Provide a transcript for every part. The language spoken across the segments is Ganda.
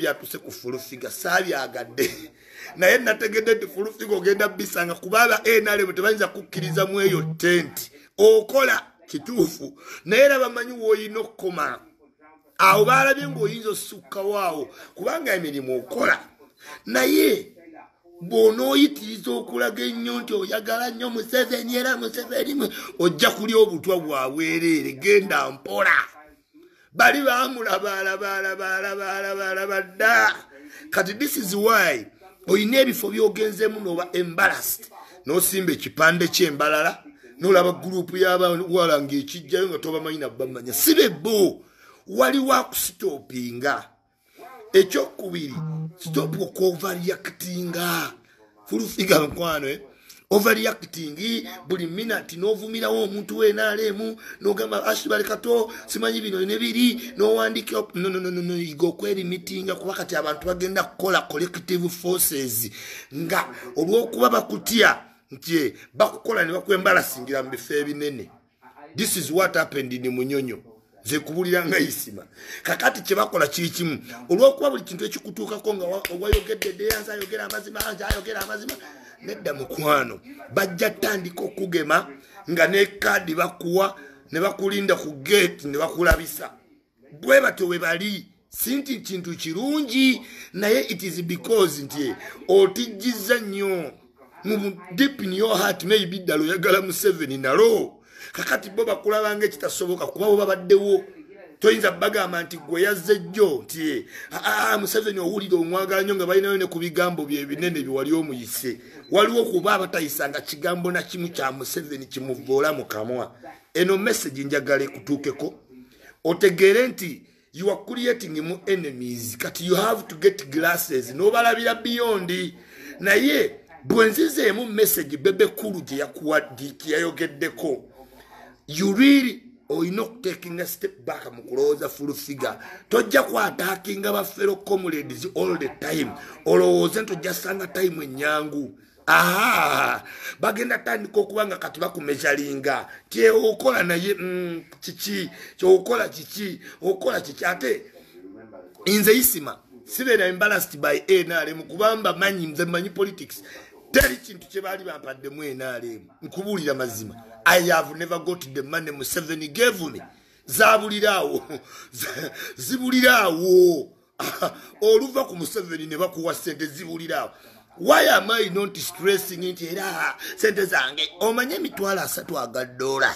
byatuse ku fulufiga saabyagadde naye nategedde nti fulufiga ogenda bisanga kubaaba nrm tebayinza kukkirizamu eyo tenti. Okola kituufu. Naye era bamanyi woolina okukoma. Awo baalabye ngaoyinza osukkawo awo kubanga emirimu okola. Naye bw'onooyitiriza okulaga ennyo nti oyagala nnyo museveni era museveni ojja kulya obutwa bwabwereere genda mpola bali bamulabalabalabalabalabalaba dda kati this is why olina ebifo byogenzeemu noba embarrassed nosimba ekipande kyembalala nolaba gurupu y'abawala ngaekijjayo nga tobamanyi nabamanya si bebbo waliwo akusitopinga ekyokubiri stop okuoverreactinga. Fulufiga nkwano eh? Overreacting buli minati novumirawo omuntu wenalemu nogamba asibalekato simanyi bino nebiri nowandika iga okwerimitinga kuba kati abantu bagenda kukola collective forces nga olwokuba bakutya nti bakukola ne bakwembalasingira mu bifo ebinene. This is what happened ni munyonyo zekubulira nga isima kakati kyebakola kiri kimu. Olwokuba buli kintu ekikutuukako nga wayogedde deyanza ayogera amazima anja ayogera amazima nedda mukwano bajja tandika okugema nga nekaadi bakuwa ne bakulinda ku gate ne bakulabisa. Bwe batyo we bali si nti kintu kirungi naye it is because nti otijjiza nnyo deep in your heart maybe ddala oyagala museveni nalo. Kakati bo bakulabanga ekitasoboka kuba bo babaddewo. Toyinza bagamba nti gwe yazze jjo nti museveni owulire omwagala nnyo nga balinayo ne ku bigambo bye binene byewali omuyise. Waliwo kuba abatayisanga kigambo nakimu kya museveni kimuvoola mu kamwa. Eno message njagala ekutuukeko. Otegeere nti you are creating mu enemies kati you have to get glasses. Nobalabira beyond. Naye bwenzizeemu message bebekulu gyeyayogeddeko you really olina okutekinga step back mu kulowooza full figure. Tojja kwatakinga bafero comrades all the time. Olowooze nti ojja sanga time enyangu aha! Bagenda tandika okuba nga kati bakumezalinga kyeokola naye mm, kiki? Kyokola kiki? Okola kiki? Ate nze isima sibeera embarrassed by nrm kubamba manyi nze manyi politics teri kintu kyebaali bampaddemu nrm nkubuulira mazima. I have never got the money museveni gave me. Zabuliraawo zibuliraawo oluva ku museveni ne bakuwa sente zibuliraawo why am i not stressing nti era sente zange omanye emitwalo asatu agadoola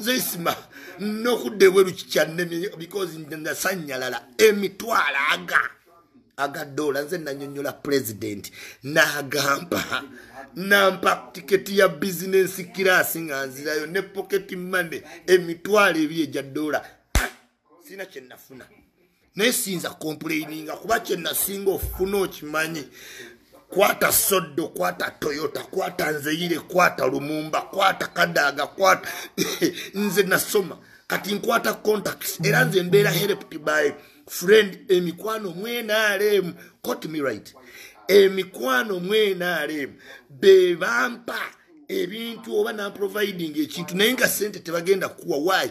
zeisima nokudda ebweru kikyanene because nasanyalala emitwalo aga agadoola nze nanyonyola president nagamba nampa tiketi ya bizinesi kirasi nga nzirayo ne poketi mane emitwalo ebiri egya doola sina kyenafuna naye siyinza complaininga kuba kyenasinga ofuna okimanyi. Kwata soddo kwata toyota kwata nzeyire kwata lumumba kwata kadaga kwata nze nasoma. Kati nkwata contacts. Era nze mbeera helped by friend emikwano mwenaremu cot me right. Emikwano mwenaremu bebampa ebintu oba naproviding ekintu. Naye nga sente tebagenda kuwa wayi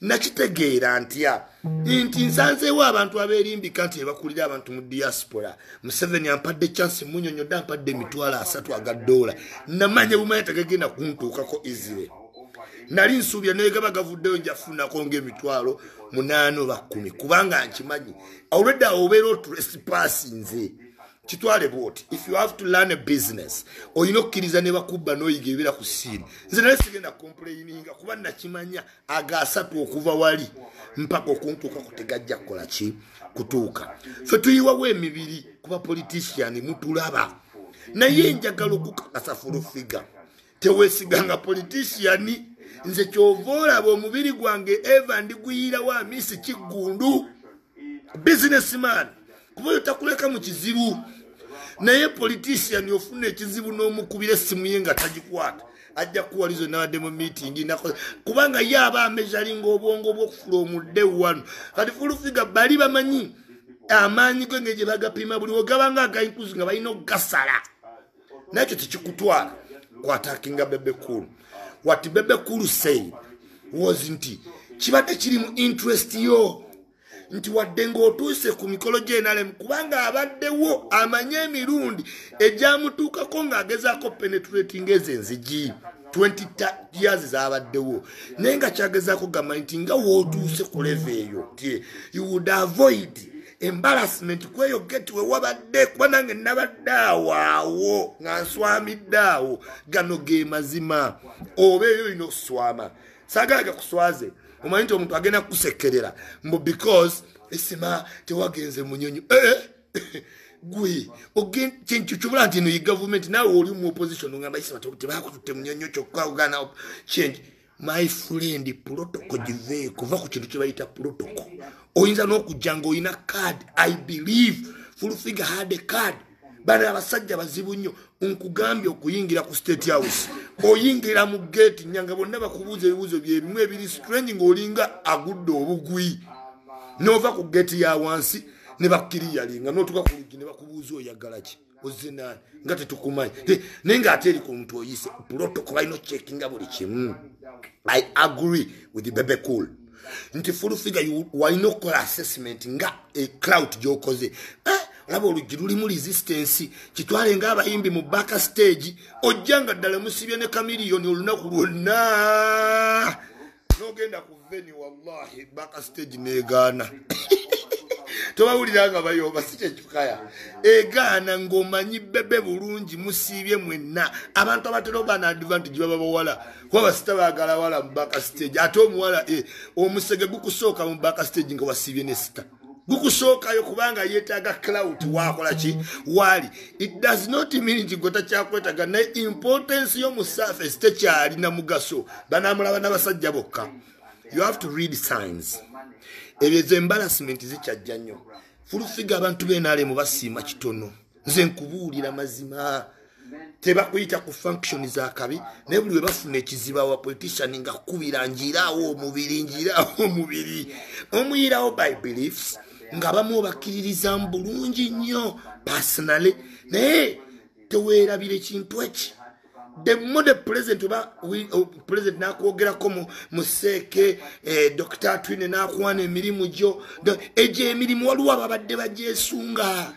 nakitegeera ntya? Nti nsanzeewo abantu abeerimbika nti ebakulira abantu mu diaspora. Museveni ampadde chance munyonyodde ampadde emitwalo asatu aga doola namanya bumanya tegagenda kuntuukako israel nali nsuubya naye gaba gavuddeyo njafunako ngaemitwalo munaana oba kumi kubanga nkimanyi olwedde awo obeera oturesipasi nze kitwale bwoti if you have to learn a business olina okukkiriza ne bakubba n'oyiga ebibeera ku siini nze naye sigenda complaininga kuba nakimanya agaasatu okuva wali mpaka okuntuukako tegajja kukola ki? Kutuuka. Fe tuyiwawo emibiri kuba politician mutulaba. Naye njagala okukakasa fulufiga teweesiganga politician nze kyova olaba omubiri gwange eva ndiguyirawo amisi kiggundu businessman. Kuba oyo takuleka mu kizibu. Naye politician ofuna ekizibu n'omukubira essimu ye nga tagikwata. Ajja kuwalizo nabadde mu meeting kubanga ye aba amezalinga obwongo bwokufula omudde wano. Kati fulufiga bali bamanyi amaanyi ge nge gye bagapima buli wegabanga againkuzi nga balina okugasala nakyo tekikutwala. Kwatakinga bebekulu what bebekulu say was nti kibadde kiri mu interest yo. Nti wadde ng'otuuse ku mikolo gyenalemu kubanga abaddewo amanye emirundi egyamutuukako ng'agezaako penetrating ezo enzigi. 20 years zabaddewo naye nga kyagezaako gamba nti nga wootuuse ku leve eyo ti you would avoid embarrassment kweyo geti wewabadde kuba nange nabadde awaawo nga nswamidde awo gano ge mazima. Oba eyo olina okuswama? Saagalaga kuswaze omanyi nti omuntu agenda kukusekerera mbu because esima tewagenze munyonyi. Eh, eh, gwe kyenkyukibula nti no ye gavumenti naawe oli mu opposition ogamba isima tebakututte munyonyo kyokka ogana change my friend protocol giveeko va ku kintu kyebayita protocol. Oyinza n'okujja ngaolina card i believe full figure had a card. Bana abasajja bazibu nnyo nkugambye okuyingira ku state house. Oyingira mu gate nyanga bonna bakubuuza ebibuuzo byebimu ebiri strange ngaolinga agudde obugwi. Nova ku gate ya wansi ne bakkiriyalinga notuka ku lugi ne bakubuuza oyagala ki ozinani nga tetukumanyi naye ngaate eri ku muntu oyise protocol balina ocekinga buli kimu i agree with bebe cool. Nti full figure walina okukola assessment nga eclout gyokoze eh, olaba olugi lulimu resistance. Kitwale ngaabayimbi mu baka stage ojja nga ddala musibye ne kamiliyoni olunaku lwonna. Nogenda ku veni wallahi baka stage negaana tobawulira nga bayomba si kyekyukaya egaana ng'omanyi bebe bulungi musiibye mwenna. Abantu abatera obana advantage baba bawala kuba basita bagala wala mu baka stage. Ate omuwala eh, omusege gukusooka mu baka stage nga wasiibye ne sita. Gukusookayo kubanga yeetaaga clout wakola ki? Waali. It does not mean nti gwe takyakwetaga naye importance y'omusurface tekyalina mugaso. Banamulaba n'abasajja bokka. You have to read signs ebyezo embarrassment zikyajja nnyo. Fulufiga abantu benaalemu basiima kitono. Nze nkubuulira mazima. Tebakuyita ku function zakabi naye buli we bafuna ekiziba wa politician nga kkubira njiiraawo omubiri njiiraawo omubiri. Omuyirawo by beliefs nga bamu obakkiririzamu bulungi nnyo personally. Naye teweerabira ekintu eki the the president oba uh, president nakwogerako museeke eh, dr. Twine nakwana emirimu gyo. Egyo emirimu waliwo ababadde bagyesunga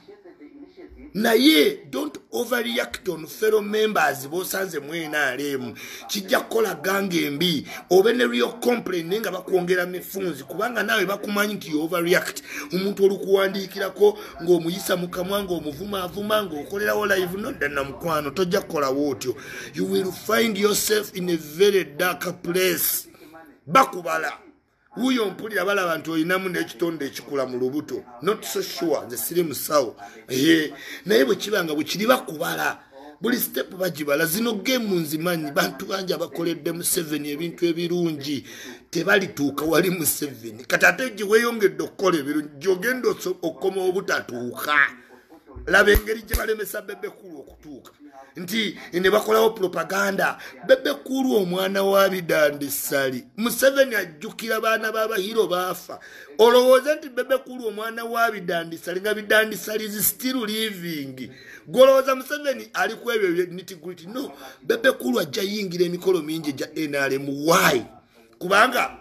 naye don't overreact on fellow members bosanze mwenaremu kijja kukola ganga embi obe ne real complain naye nga bakwongera mifunzi kubanga naawe bakumanyi nti overreact. Omuntu olukuwandiikirako ng'omuyisa mukamwa ng'omuvumaavuma ng'okolerawo live noddana mukwano tojja kukolawo otyo you will find yourself in a very dark place. Bakubala wuyo mpulira balaba nti olinamu n'ekitonde ekikula mu lubuto not so sure nze siri musawo ye naye bwe kibanga bwe kiri bakubala buli step bagibala zino gemu nzimanyi bantu bangi abakoledde museveni ebintu ebirungi tebalituuka wali museveni kati ate gye weeyongedde okukola ebirungi gyogenda okukoma obutatuuka. Laba engeri gye balemesa bebekulu okutuuka nti ne bakolawo propaganda. Bebekulu omwana wa bidandisali museveni ajjukira baana b'abahiro baafa. Olowooza nti bebekulu omwana wa bidandisali nga bidandisali zi still living. Gwolowooza museveni ali ku ebyo nitiguiti no bebekulu ajja yingira emikolo mingi egya nrm wy kubanga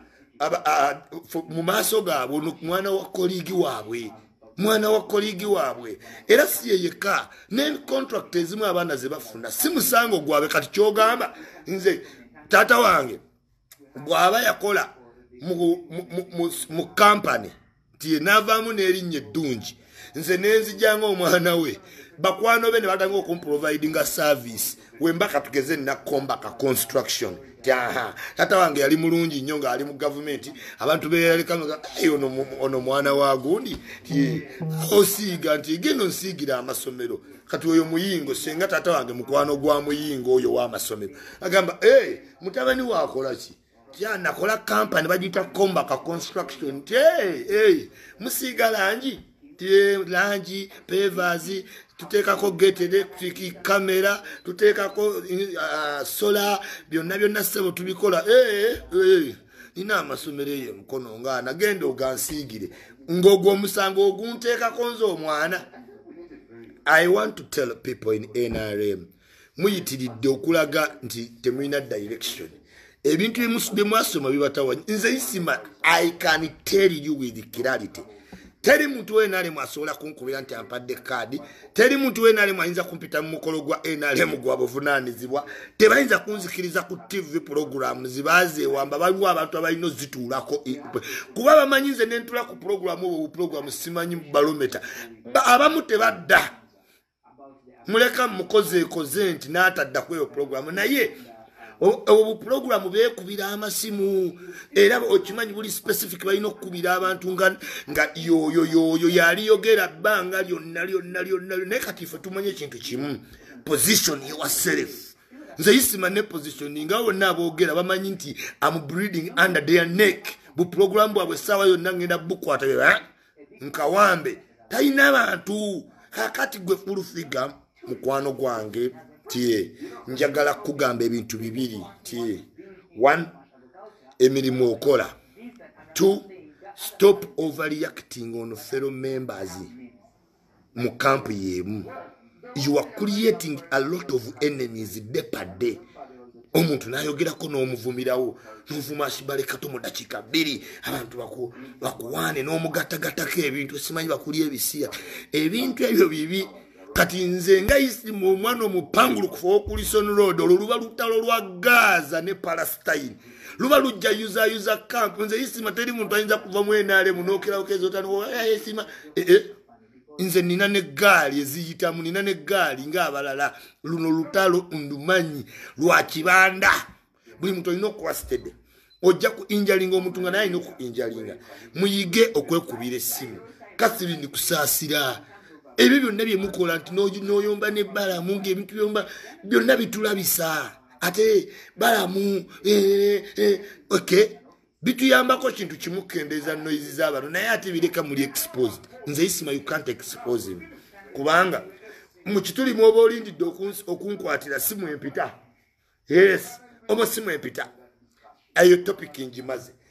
mu maaso gaabwe mwana wa koligi waabwe mwana wa koligi waabwe. Era si yeyeka necontract ezimu abaana zebafuna si musango gwabwe. Kati kyogamba nze taata wange bw'aba yakola mu kampany nti naavaamu n'erinnya eddungi nze nenzijanga omwana we bakwano be ne batanga okumprovidinga service. Wembaka tugeze nakombaka construction. Aha tata wange yali mulungi nnyo ngaali mu gavumenti abantu beyalekaono mwana wa gundi. Osiiga nti genda onsiigira amasomero. Kati oyo muyingo senga tata wange mukwano gwa muyingo oyo w'amasomero agamba e mutabani wakolaki nakola kampany bagiyita combaka construction. Nti musiiga langi? Langi pevers tuteekako gate electric camera tuteekako uh, sola byonna byonna sebo tubikola. Eh, eh, nina amasomero eyo emukono nga nagenda ogansiigire ng'ogwo omusango ogunteekako nze omwana. I want to tell people in nrm muyitiridde okulaga nti temulina direction. Ebintu byemwasoma bibatawa nze isima i can tell you with clarity teri muntu wenalemu asobola kunkubira nti ampadde kaadi. Teri muntu wenalemu ayinza kumpita mu mukolo gwa nrm gwa buvunanizibwa tebayinza kunzikiriza ku tv puroguramu zibazeewamba baliwo abantu abalina ozituulako kuba bamanyi nze nentula ku puroguramu obwo bupuroguramu simanyi balometa abamu tebadda. Muleka mukozeekoze nti naatadda kweyo puroguramu naye obupulogulamu bekubira amasimu. Era okimanyi buli specific balina okukubira abantu nga yoyoyoyo yaliyogera bbanga lyonna lyonna lyonna naye kati fe tumanye ekintu kimu. Position yourself nze isima ne position nga bonna aboogera bamanyi nti am breeding under their neck. Bupulogulamu bwabwe essaawa yonna ngenda bukwata nkawambe. Talina bantu. Kakati gwe fulufiga mukwano gwange tie njagala kugamba ebintu bibiri tie one emirimu okola. Two stop overreacting on fellow members mu kampu yemu. You are creating a lot of enemies day per day. Omuntu nayogerako n'omuvumirawo novuma asibalekato mu dakiika bbiri. Abantu bakuwaane n'omugatagатako ebintu simanyi bakulya ebisiya. Ebintu ebyo bibi kati nze nga isimu omwana omupangulukufu okulison road olwo luba lutalo lwa gaza ne palestine. Luba lujja yuzayuza kampu nze isima teri muntu ayinza kuva mu enalemu nokeraokezotanisima eh, eh. nze nina negaali eziyitamu nina negaali ngaabalala luno lutalo ndumanyi lwakibanda buli muntu olina okuwasitede ojja ku injalinga omuntu nga naye alina oku injalinga. Muyige okwekubira essimu. Kasibindi kusaasira ebyo byonna byemukola nti noyomba nebalamu ngaebintu byomba byonna bitulabisa. Ate balamu eh, eh, ok bituyambako kintu kimukendeza noizi zabantu. Naye ate bireka muli exposed. Nze isima you cant expose him kubanga mukitulimu oba olindidde okunkwatira simu empita. Yes oba simu empita. Eyo topic njimaze